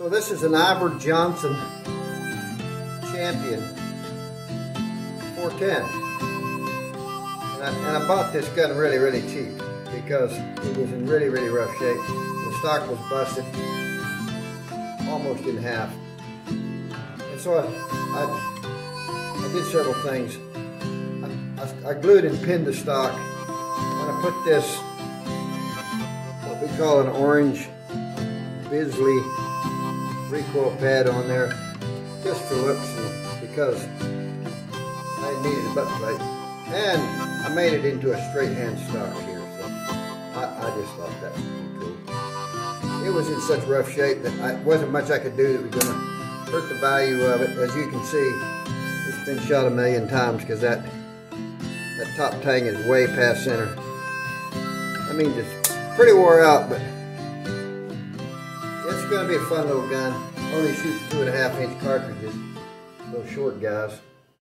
So this is an Iver Johnson Champion 410. And I, and I bought this gun really, really cheap because it was in really, really rough shape. The stock was busted almost in half. And so I, I, I did several things. I, I, I glued and pinned the stock and I put this, what we call an orange Bisley recoil pad on there just for looks and because I needed a button plate. And I made it into a straight hand stock here, so I, I just thought that would be cool. It was in such rough shape that I wasn't much I could do that was gonna hurt the value of it. As you can see, it's been shot a million times because that that top tang is way past center. I mean, just pretty wore out, but it's gonna be a fun little gun. Only shoots two and a half inch cartridges, those short guys.